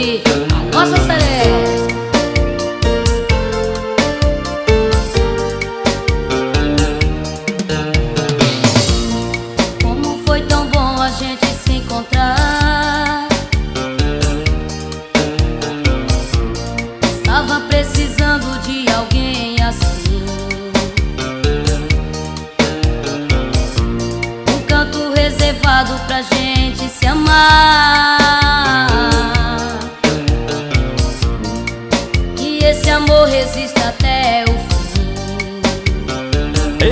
Nossa, it.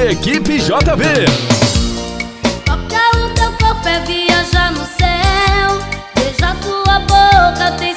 Equipe JB. Toca o teu corpo é viajar no céu. Beija tua boca, tem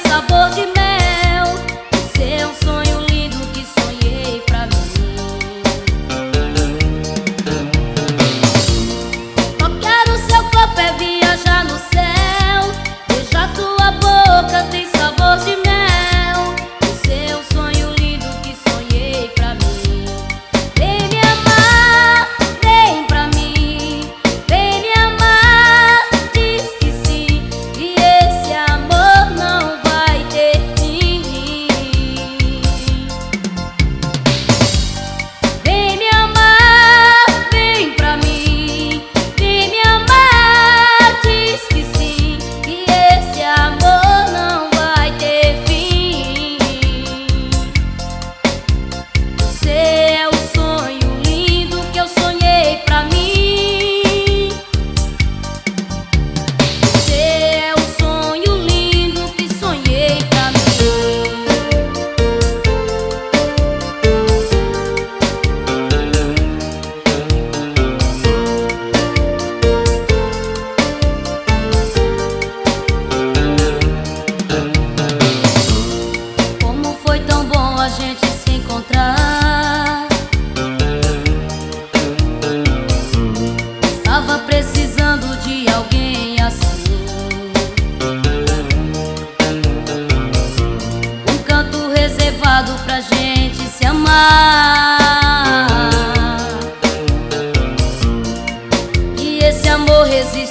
vou.